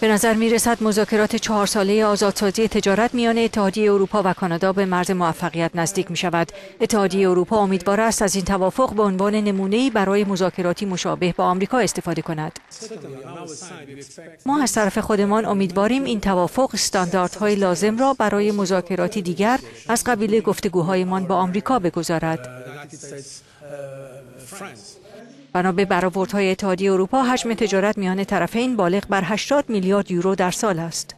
به نظر می رسد مذاکرات چهار ساله آزادسازی تجارت میان اتحادیه اروپا و کانادا به مرز موفقیت نزدیک می شود. اتحادیه اروپا امیدوار است از این توافق به عنوان نمونه‌ای برای مذاکراتی مشابه با آمریکا استفاده کند. ما از طرف خودمان امیدواریم این توافق استانداردهای لازم را برای مذاکراتی دیگر از قبیل گفتگوهایمان با آمریکا بگذارد. بنا به برآوردهای اتحادیه اروپا حجم تجارت میان طرفین بالغ بر 80 میلیارد یورو در سال است.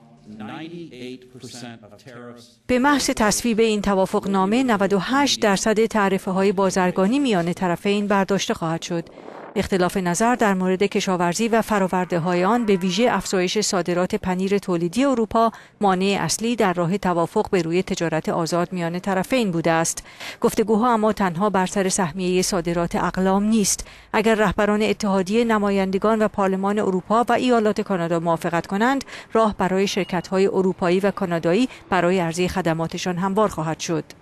به محض تصویب این توافق نامه 98 درصد تعرفه های بازرگانی میان طرفین برداشته خواهد شد. اختلاف نظر در مورد کشاورزی و فراورده های آن به ویژه افزایش صادرات پنیر تولیدی اروپا مانع اصلی در راه توافق به روی تجارت آزاد میان طرفین بوده است. گفتگوها اما تنها بر سر سهمیه صادرات اقلام نیست. اگر رهبران اتحادیه نمایندگان و پارلمان اروپا و ایالات کانادا موافقت کنند راه برای شرکت های اروپایی و کانادایی برای عرضه خدماتشان هموار خواهد شد.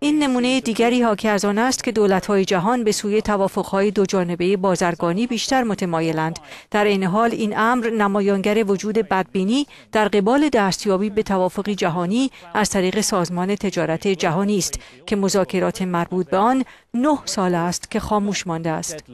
این نمونه دیگری حاکی از آن است که دولت‌های جهان به سوی توافق‌های دو جانبه بازرگانی بیشتر متمایلند. در این حال این امر نمایانگر وجود بدبینی در قبال دستیابی به توافقی جهانی از طریق سازمان تجارت جهانی است که مذاکرات مربوط به آن نه سال است که خاموش مانده است.